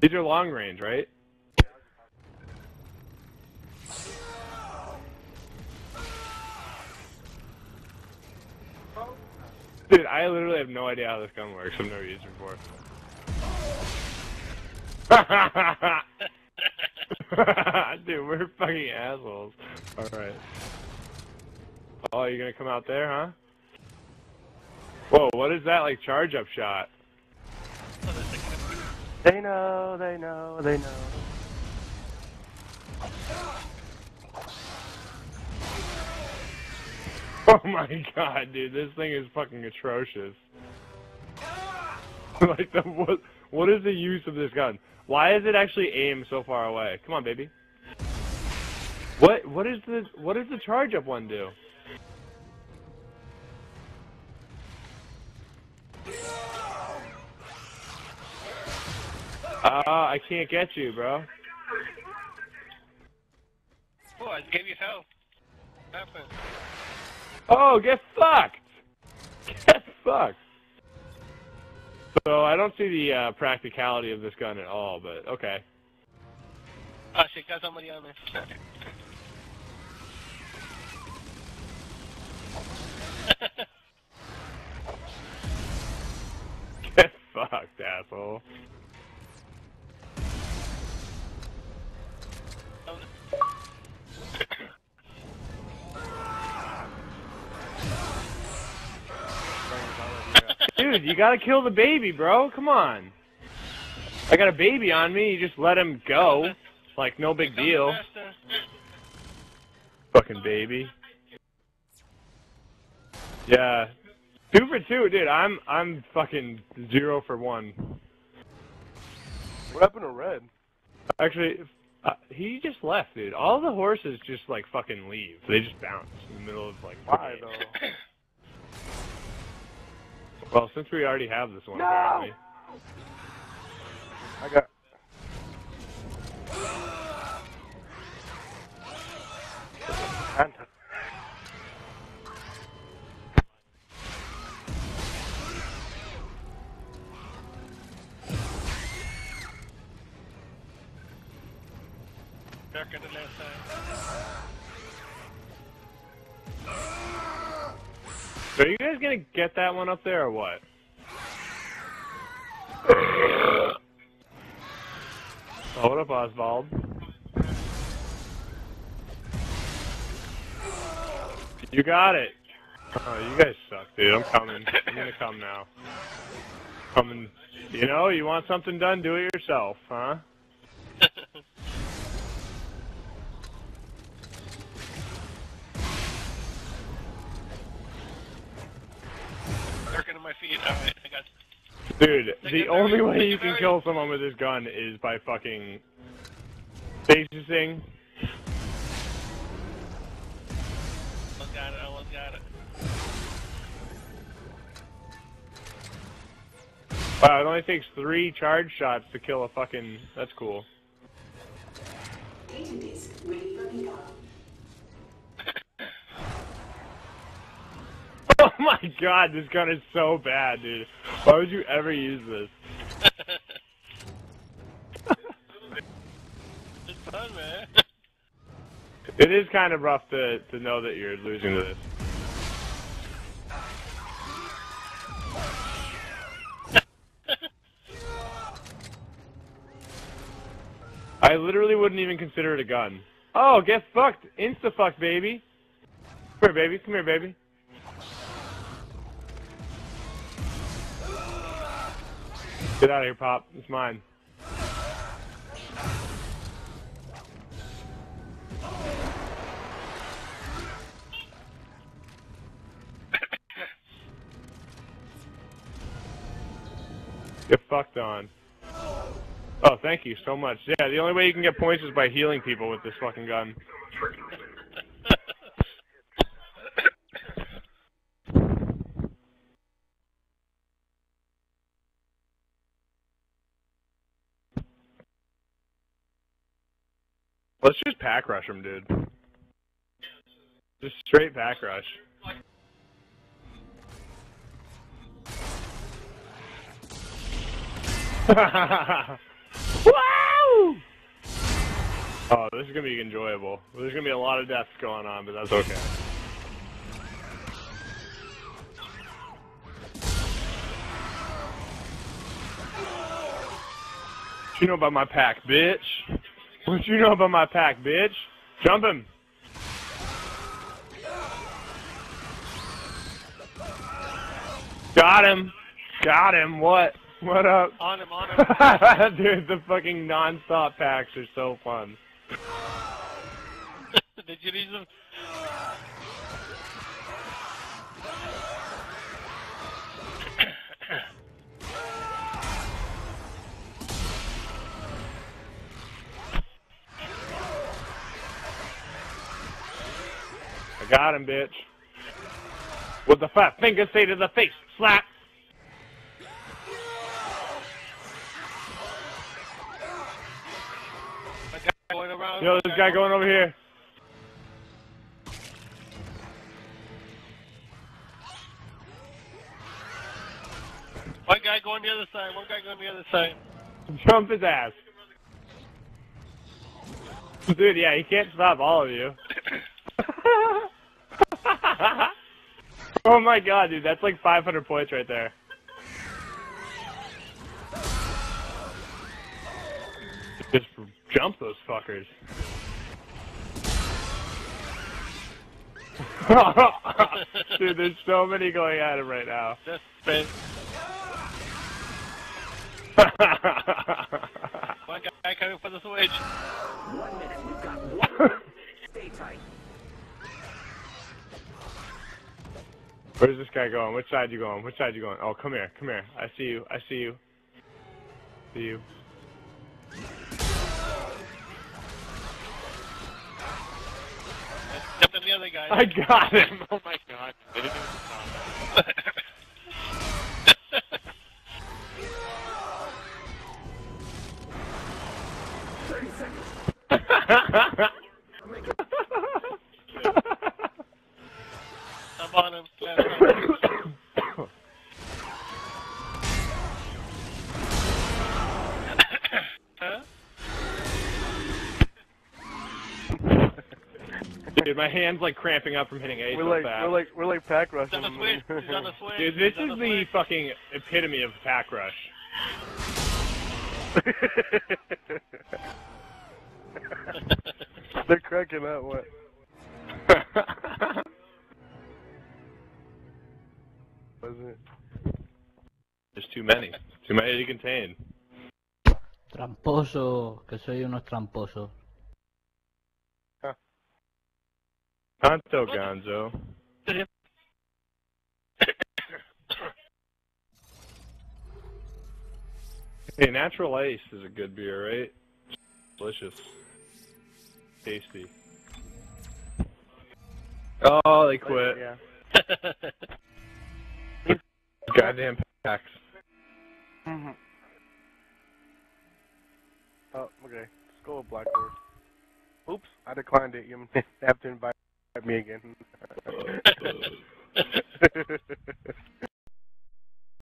These are long range, right? Dude, I literally have no idea how this gun works. I've never used it before. Dude, we're fucking assholes. Alright. Oh, you're gonna come out there, huh? Whoa, what is that, like, charge-up shot? They know, they know, they know. Oh my god, dude, this thing is fucking atrocious. like, the, what, what is the use of this gun? Why is it actually aimed so far away? Come on, baby. What, what is the, what does the charge-up one do? Ah, I can't get you, bro. Oh, I gave you help. What happened? Oh, get fucked! Get fucked! So I don't see the uh, practicality of this gun at all, but okay. Oh shit, got somebody on me. Get fucked, asshole. Dude, you gotta kill the baby, bro. Come on. I got a baby on me. You just let him go. Like, no big deal. Fucking baby. Yeah. Two for two, dude. I'm I'm fucking zero for one. What happened to Red? Actually, uh, he just left, dude. All the horses just like fucking leave. They just bounce in the middle of like. Why though? Well, since we already have this one, No! apparently. I got. Santa. Darker are you guys gonna get that one up there or what? Oh, what up, Oswald? You got it. Oh, you guys suck, dude. I'm coming. I'm gonna come now. Coming. You know, you want something done, do it yourself, huh? Feet. Alright, I got. Dude, the only way you can kill someone with this gun is by fucking basing. Almost got it. Almost got it. Wow, it only takes three charge shots to kill a fucking. That's cool. Data disk ready for pickup. my god, this gun is so bad, dude. Why would you ever use this? it's fun, man. It is kind of rough to, to know that you're losing to this. I literally wouldn't even consider it a gun. Oh, get fucked. Insta fuck, baby. Come here, baby. Come here, baby. Get out of here, Pop. It's mine. Get fucked on. Oh, thank you so much. Yeah, the only way you can get points is by healing people with this fucking gun. Pack rush them, dude. Just straight pack rush. Wow! Oh, this is gonna be enjoyable. There's gonna be a lot of deaths going on, but that's okay. You know about my pack, bitch? What you know about my pack, bitch? Jump him! Got him! Got him! What? What up? On him, on him. Dude, the fucking non-stop packs are so fun. Did you use them? I got him, bitch. With the fat finger say to the face? Slap! My guy going. Yo, this guy going over here. One guy going the other side. One guy going the other side. Jump his ass. Dude, yeah, he can't stop all of you. oh my god, dude, that's like 500 points right there. Just jump those fuckers. dude, there's so many going at him right now. Just spin. One guy coming for the switch. Where's this guy going? Which side you going? Which side you going? Oh, come here, come here. I see you. I see you. See you. On the other guy. I got him. Oh my Dude, my hand's like cramping up from hitting A We're so like fast. we're like we're like pack He's on the switch. He's on the switch. Dude, this He's is the the fucking epitome of pack rush. They're cracking out. What? Was it? There's too many. Too many to contain. Tramposo, que soy unos tramposos. Tanto Gonzo. Hey, Natural Ice is a good beer, right? Delicious. Tasty. Oh, they quit. Yeah. Goddamn packs. hmm Oh, okay. Let's go with Black Horse. Oops, I declined it. You have to invite me again.